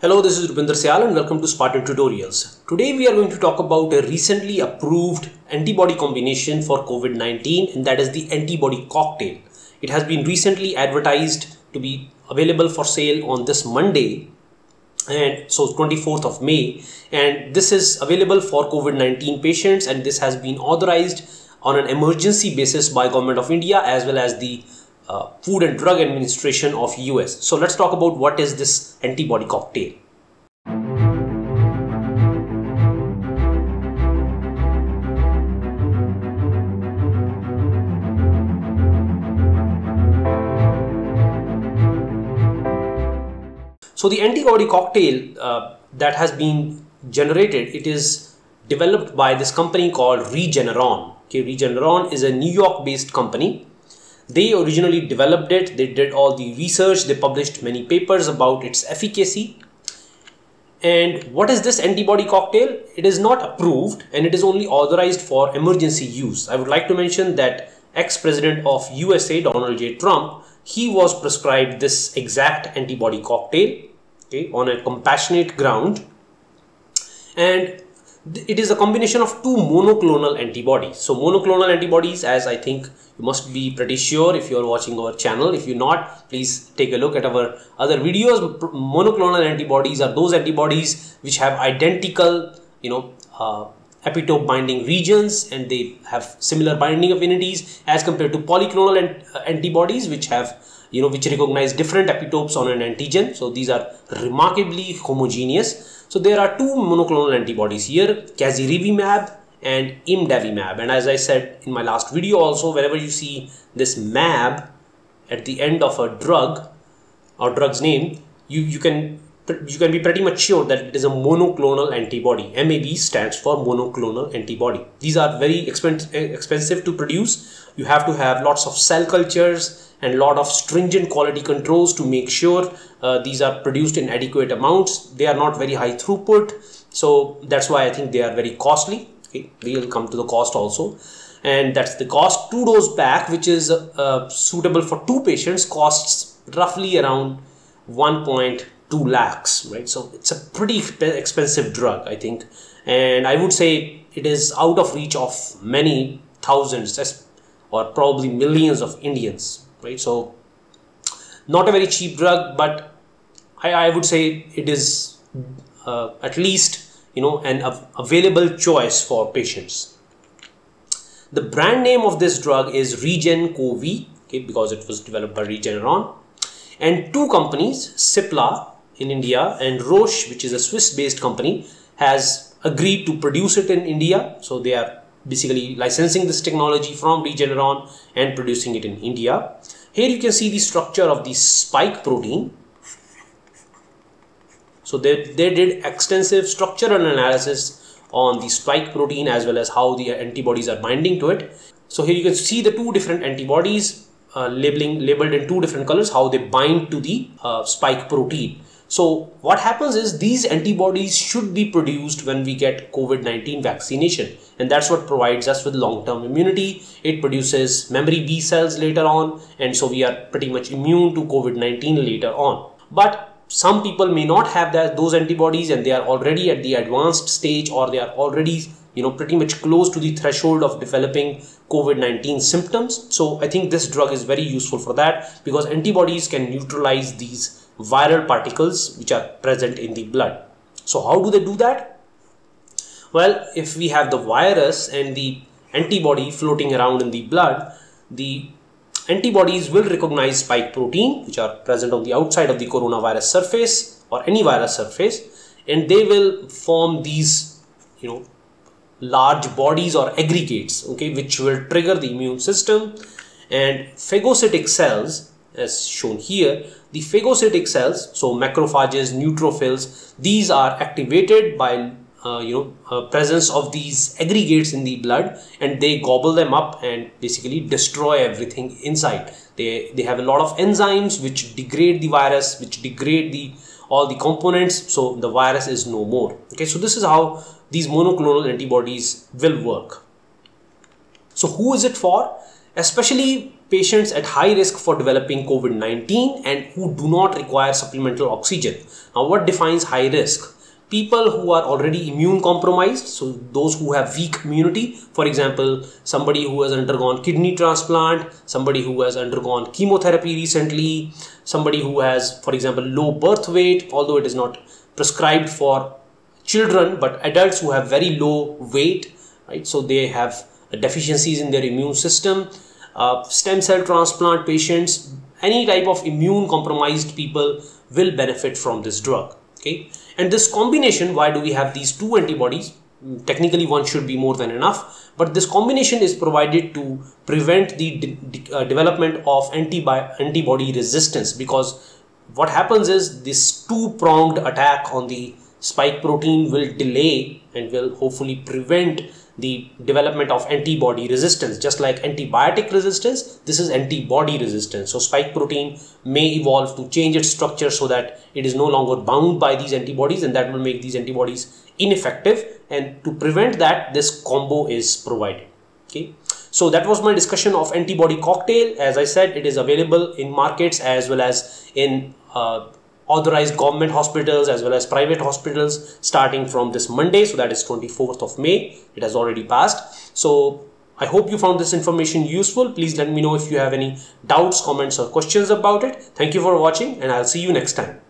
Hello, this is Rupinder Sayal and welcome to Spartan Tutorials. Today we are going to talk about a recently approved antibody combination for COVID-19 and that is the antibody cocktail. It has been recently advertised to be available for sale on this Monday and so 24th of May and this is available for COVID-19 patients and this has been authorized on an emergency basis by government of India as well as the uh, Food and Drug Administration of US. So let's talk about what is this antibody cocktail. So the antibody cocktail uh, that has been generated, it is developed by this company called Regeneron. Okay, Regeneron is a New York based company they originally developed it, they did all the research, they published many papers about its efficacy. And what is this antibody cocktail? It is not approved and it is only authorized for emergency use. I would like to mention that ex-president of USA Donald J. Trump, he was prescribed this exact antibody cocktail okay, on a compassionate ground. And it is a combination of two monoclonal antibodies. So monoclonal antibodies, as I think you must be pretty sure if you are watching our channel. If you're not, please take a look at our other videos. Monoclonal antibodies are those antibodies which have identical, you know, uh, epitope binding regions and they have similar binding affinities as compared to polyclonal ant uh, antibodies which have you know which recognize different epitopes on an antigen so these are remarkably homogeneous so there are two monoclonal antibodies here, casirivimab and imdevimab. And as I said in my last video also, whenever you see this mab at the end of a drug or drug's name, you, you can you can be pretty much sure that it is a monoclonal antibody. MAB stands for monoclonal antibody. These are very expensive expensive to produce. You have to have lots of cell cultures and lot of stringent quality controls to make sure uh, these are produced in adequate amounts. They are not very high throughput. So that's why I think they are very costly. Okay, we will come to the cost also. And that's the cost. Two dose pack, which is uh, suitable for two patients, costs roughly around 1.2 lakhs, right? So it's a pretty expensive drug, I think. And I would say it is out of reach of many thousands or probably millions of Indians right so not a very cheap drug but I, I would say it is uh, at least you know an available choice for patients the brand name of this drug is Regen Covi okay because it was developed by Regeneron and two companies Cipla in India and Roche which is a Swiss based company has agreed to produce it in India so they are basically licensing this technology from Regeneron and producing it in India. Here you can see the structure of the spike protein. So they, they did extensive structural analysis on the spike protein as well as how the antibodies are binding to it. So here you can see the two different antibodies uh, labeling labeled in two different colors how they bind to the uh, spike protein. So what happens is these antibodies should be produced when we get COVID-19 vaccination and that's what provides us with long-term immunity. It produces memory B cells later on and so we are pretty much immune to COVID-19 later on. But some people may not have that those antibodies and they are already at the advanced stage or they are already you know pretty much close to the threshold of developing COVID-19 symptoms. So I think this drug is very useful for that because antibodies can neutralize these viral particles which are present in the blood. So how do they do that? Well, if we have the virus and the antibody floating around in the blood, the antibodies will recognize spike protein which are present on the outside of the coronavirus surface or any virus surface and they will form these you know large bodies or aggregates okay which will trigger the immune system and phagocytic cells as shown here the phagocytic cells, so macrophages, neutrophils, these are activated by uh, you know uh, presence of these aggregates in the blood and they gobble them up and basically destroy everything inside. They they have a lot of enzymes which degrade the virus which degrade the all the components so the virus is no more. Okay so this is how these monoclonal antibodies will work. So who is it for especially patients at high risk for developing COVID-19 and who do not require supplemental oxygen. Now, what defines high risk? People who are already immune compromised, so those who have weak immunity, for example, somebody who has undergone kidney transplant, somebody who has undergone chemotherapy recently, somebody who has, for example, low birth weight, although it is not prescribed for children, but adults who have very low weight, right? So they have deficiencies in their immune system uh, stem cell transplant patients, any type of immune compromised people will benefit from this drug. Okay, and this combination, why do we have these two antibodies? Mm, technically, one should be more than enough, but this combination is provided to prevent the de de uh, development of antibody resistance because what happens is this two pronged attack on the spike protein will delay and will hopefully prevent the development of antibody resistance. Just like antibiotic resistance this is antibody resistance. So spike protein may evolve to change its structure so that it is no longer bound by these antibodies and that will make these antibodies ineffective and to prevent that this combo is provided. Okay? So that was my discussion of antibody cocktail. As i said it is available in markets as well as in uh, authorized government hospitals as well as private hospitals starting from this Monday. So that is 24th of May. It has already passed. So I hope you found this information useful. Please let me know if you have any doubts, comments or questions about it. Thank you for watching and I'll see you next time.